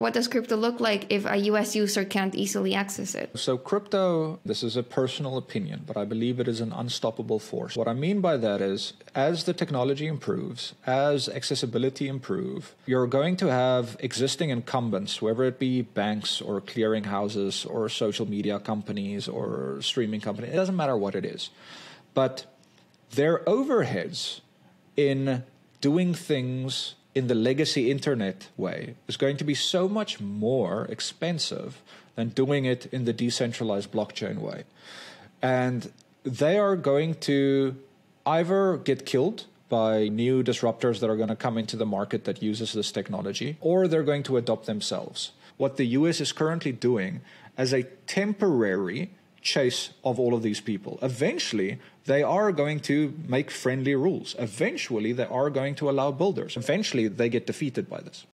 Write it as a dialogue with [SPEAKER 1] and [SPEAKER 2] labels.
[SPEAKER 1] What does crypto look like if a US user can't easily access it?
[SPEAKER 2] So, crypto, this is a personal opinion, but I believe it is an unstoppable force. What I mean by that is, as the technology improves, as accessibility improve, you're going to have existing incumbents, whether it be banks or clearinghouses or social media companies or streaming companies, it doesn't matter what it is. But their overheads in doing things in the legacy internet way is going to be so much more expensive than doing it in the decentralized blockchain way. And they are going to either get killed by new disruptors that are going to come into the market that uses this technology, or they're going to adopt themselves. What the US is currently doing as a temporary chase of all of these people. Eventually, they are going to make friendly rules. Eventually, they are going to allow builders. Eventually, they get defeated by this.